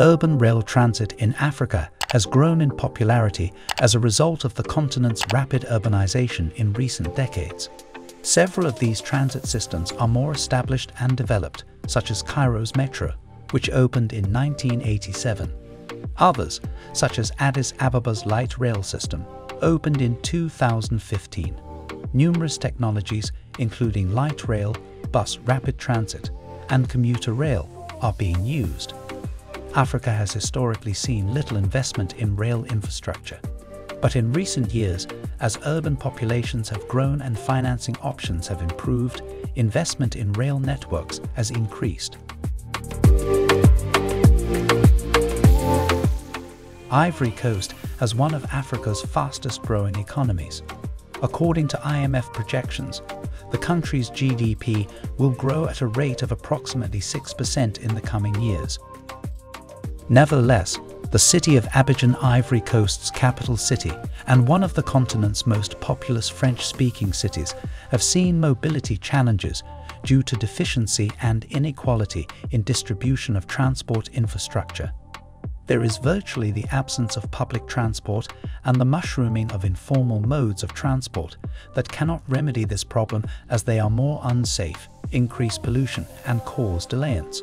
urban rail transit in Africa has grown in popularity as a result of the continent's rapid urbanization in recent decades. Several of these transit systems are more established and developed, such as Cairo's Metro, which opened in 1987. Others, such as Addis Ababa's light rail system, opened in 2015. Numerous technologies, including light rail, bus rapid transit, and commuter rail, are being used. Africa has historically seen little investment in rail infrastructure. But in recent years, as urban populations have grown and financing options have improved, investment in rail networks has increased. Ivory Coast has one of Africa's fastest growing economies. According to IMF projections, the country's GDP will grow at a rate of approximately 6% in the coming years. Nevertheless, the city of Abidjan, Ivory Coast's capital city, and one of the continent's most populous French-speaking cities, have seen mobility challenges due to deficiency and inequality in distribution of transport infrastructure. There is virtually the absence of public transport and the mushrooming of informal modes of transport that cannot remedy this problem as they are more unsafe, increase pollution and cause delayance.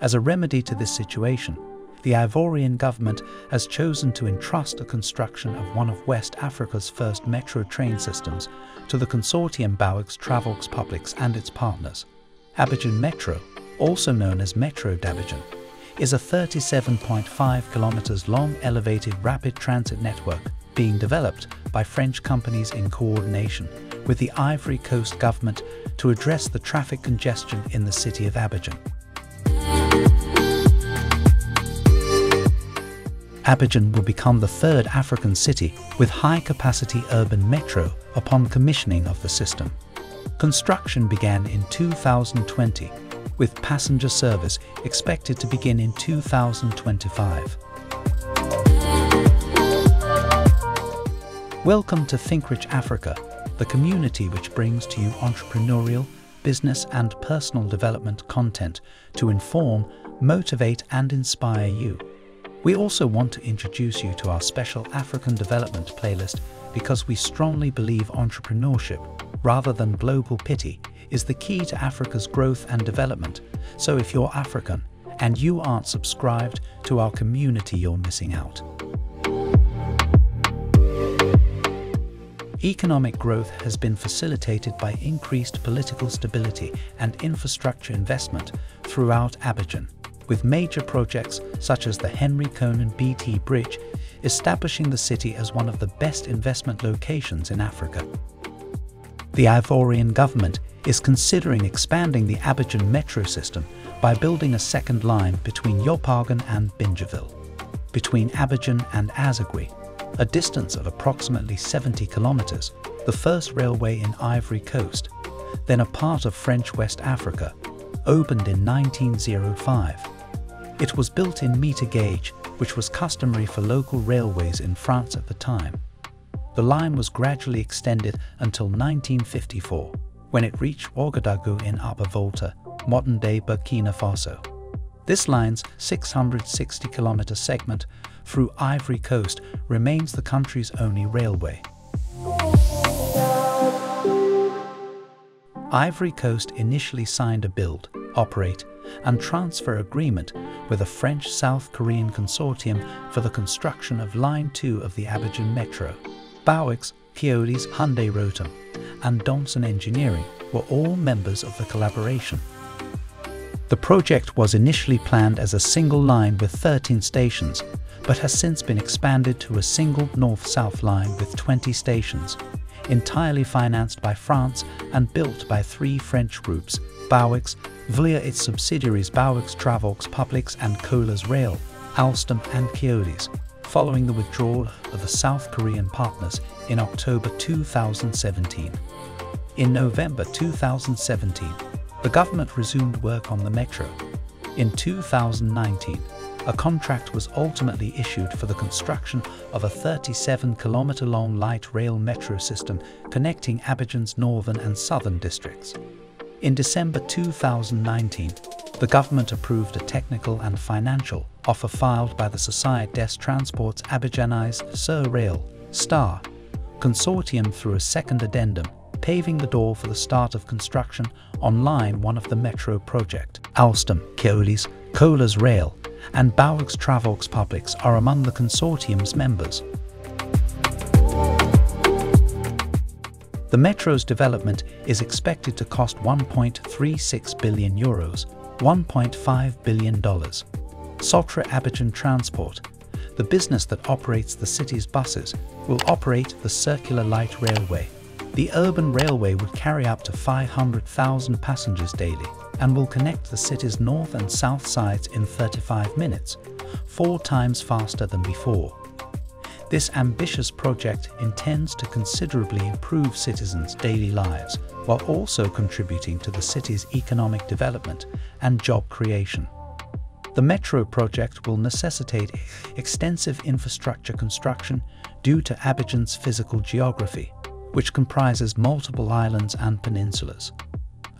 As a remedy to this situation, the Ivorian government has chosen to entrust the construction of one of West Africa's first metro train systems to the consortium Bouygues Travaux Publics and its partners. Abidjan Metro, also known as Metro d'Abidjan, is a 37.5 kilometers long elevated rapid transit network being developed by French companies in coordination with the Ivory Coast government to address the traffic congestion in the city of Abidjan. Abidjan will become the third African city with high-capacity urban metro upon commissioning of the system. Construction began in 2020, with passenger service expected to begin in 2025. Welcome to ThinkRich Africa, the community which brings to you entrepreneurial, business and personal development content to inform, motivate and inspire you. We also want to introduce you to our special African development playlist because we strongly believe entrepreneurship, rather than global pity, is the key to Africa's growth and development. So if you're African and you aren't subscribed to our community, you're missing out. Economic growth has been facilitated by increased political stability and infrastructure investment throughout Abidjan with major projects such as the Henri Konan Bédié Bridge establishing the city as one of the best investment locations in Africa. The Ivorian government is considering expanding the Abidjan metro system by building a second line between Yopougon and Bingerville, between Abidjan and Azagui, a distance of approximately 70 kilometers, the first railway in Ivory Coast, then a part of French West Africa, opened in 1905 it was built in meter gauge, which was customary for local railways in France at the time. The line was gradually extended until 1954, when it reached Ouagadougou in Upper Volta, modern-day Burkina Faso. This line's 660 kilometer segment through Ivory Coast remains the country's only railway. Ivory Coast initially signed a build, operate and transfer agreement with a French-South Korean consortium for the construction of Line 2 of the Abidjan Metro. Bouygues, Keolis, Hyundai Rotem, and Dongsan Engineering were all members of the collaboration. The project was initially planned as a single line with 13 stations, but has since been expanded to a single north-south line with 20 stations, entirely financed by France and built by three French groups, Bouygues, via its subsidiaries Bouygues Travaux Publics and Colas Rail, Alstom and Keolis, following the withdrawal of the South Korean partners in October 2017. In November 2017, the government resumed work on the metro. In 2019, a contract was ultimately issued for the construction of a 37 kilometer long light rail metro system connecting Abidjan's northern and southern districts. In December 2019, the government approved a technical and financial offer filed by the Société des Transports Abidjanais Sur Rail, STAR, consortium through a second addendum, paving the door for the start of construction on Line 1 of the Metro project. Alstom, Keolis, Colas Rail, and Bouygues Travaux Publics are among the consortium's members. The metro's development is expected to cost 1.36 billion euros, $1.5 billion. Sotra Abidjan Transport, the business that operates the city's buses, will operate the Circular Light Railway. The urban railway would carry up to 500,000 passengers daily and will connect the city's north and south sides in 35 minutes, four times faster than before. This ambitious project intends to considerably improve citizens' daily lives while also contributing to the city's economic development and job creation. The metro project will necessitate extensive infrastructure construction due to Abidjan's physical geography, which comprises multiple islands and peninsulas.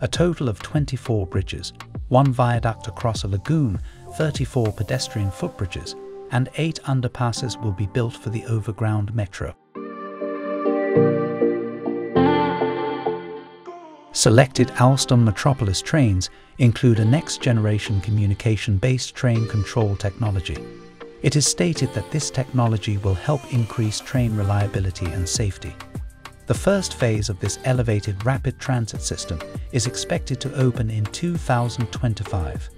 A total of 24 bridges, one viaduct across a lagoon, 34 pedestrian footbridges, and eight underpasses will be built for the overground metro. Selected Alstom Metropolis trains include a next-generation communication-based train control technology. It is stated that this technology will help increase train reliability and safety. The first phase of this elevated rapid transit system is expected to open in 2025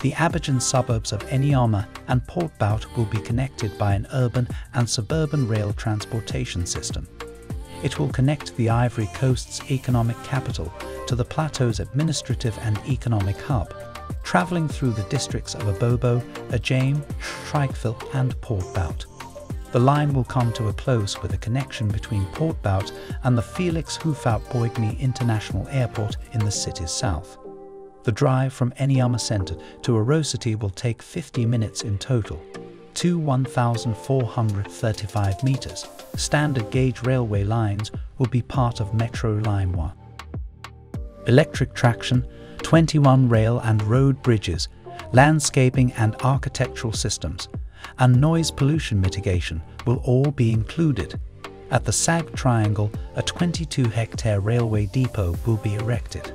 the Abidjan suburbs of Anyama and Port-Bouët will be connected by an urban and suburban rail transportation system. It will connect the Ivory Coast's economic capital to the plateau's administrative and economic hub, travelling through the districts of Abobo, Adjamé, Treichville and Port-Bouët. The line will come to a close with a connection between Port-Bouët and the Felix Houphouët-Boigny International Airport in the city's south. The drive from Anyama Center to Arosati will take 50 minutes in total. Two 1,435 meters standard gauge railway lines will be part of Metro Line 1. Electric traction, 21 rail and road bridges, landscaping and architectural systems, and noise pollution mitigation will all be included. At the SAG Triangle, a 22 hectare railway depot will be erected.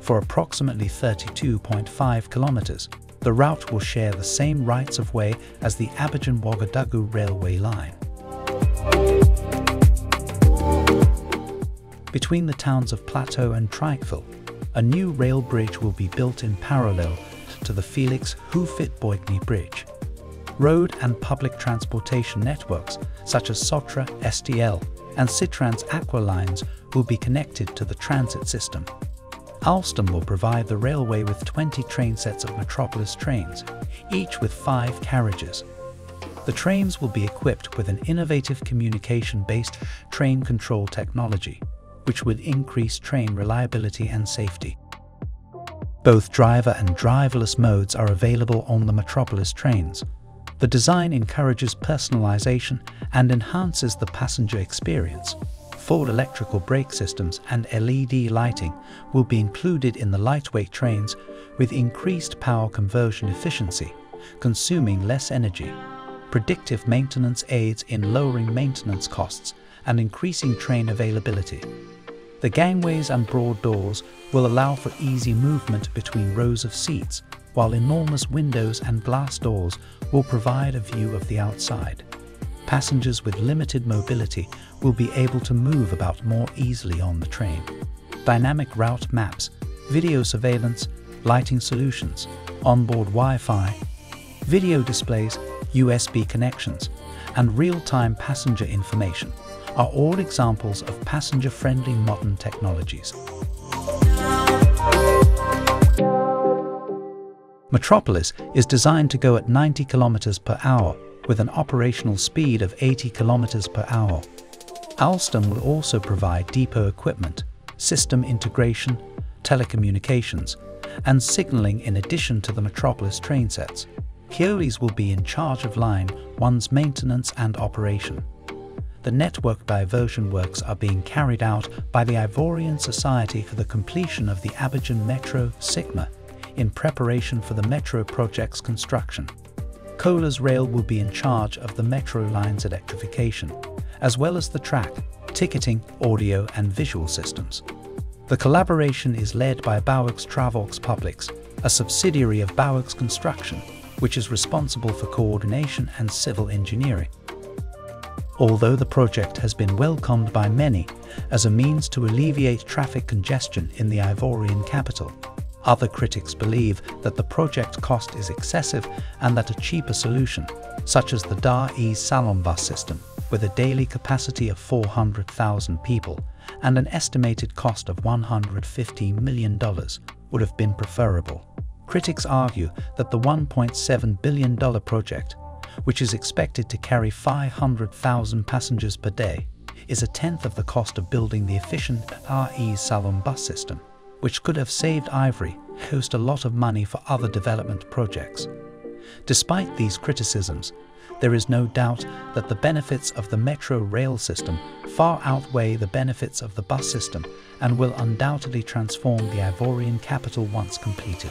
For approximately 32.5 kilometers, the route will share the same rights of way as the Abidjan-Ouagadougou railway line. Between the towns of Plateau and Treichville, a new rail bridge will be built in parallel to the Felix Houphouët-Boigny Bridge. Road and public transportation networks such as Sotra STL and Citrans Aqua lines will be connected to the transit system. Alstom will provide the railway with 20 train sets of Metropolis trains, each with five carriages. The trains will be equipped with an innovative communication-based train control technology, which would increase train reliability and safety. Both driver and driverless modes are available on the Metropolis trains. The design encourages personalization and enhances the passenger experience full electrical brake systems and LED lighting will be included in the lightweight trains with increased power conversion efficiency, consuming less energy. Predictive maintenance aids in lowering maintenance costs and increasing train availability. The gangways and broad doors will allow for easy movement between rows of seats, while enormous windows and glass doors will provide a view of the outside passengers with limited mobility will be able to move about more easily on the train. Dynamic route maps, video surveillance, lighting solutions, onboard Wi-Fi, video displays, USB connections, and real-time passenger information are all examples of passenger-friendly modern technologies. Metropolis is designed to go at 90 km per hour with an operational speed of 80 km per hour. Alstom will also provide depot equipment, system integration, telecommunications, and signalling in addition to the Metropolis train sets. Keolis will be in charge of Line 1's maintenance and operation. The network diversion works are being carried out by the Ivorian Society for the completion of the Abidjan Metro Sigma in preparation for the metro project's construction. Colas Rail will be in charge of the metro line's electrification, as well as the track, ticketing, audio and visual systems. The collaboration is led by Bouygues Travaux Publics, a subsidiary of Bouygues Construction, which is responsible for coordination and civil engineering. Although the project has been welcomed by many as a means to alleviate traffic congestion in the Ivorian capital, other critics believe that the project cost is excessive and that a cheaper solution, such as the Dar es Salaam bus system, with a daily capacity of 400,000 people and an estimated cost of $150 million, would have been preferable. Critics argue that the $1.7 billion project, which is expected to carry 500,000 passengers per day, is a tenth of the cost of building the efficient es Salaam bus system which could have saved Ivory Coast a lot of money for other development projects. Despite these criticisms, there is no doubt that the benefits of the metro rail system far outweigh the benefits of the bus system and will undoubtedly transform the Ivorian capital once completed.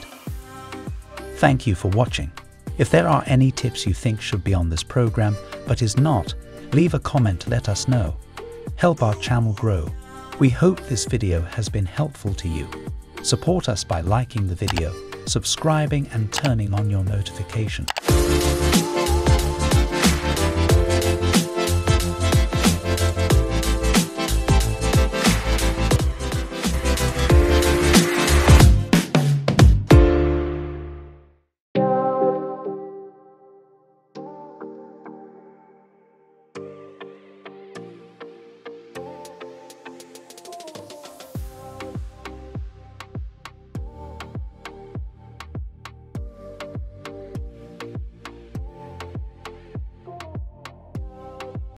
Thank you for watching. If there are any tips you think should be on this program but is not, leave a comment to let us know. Help our channel grow we hope this video has been helpful to you. Support us by liking the video, subscribing and turning on your notification.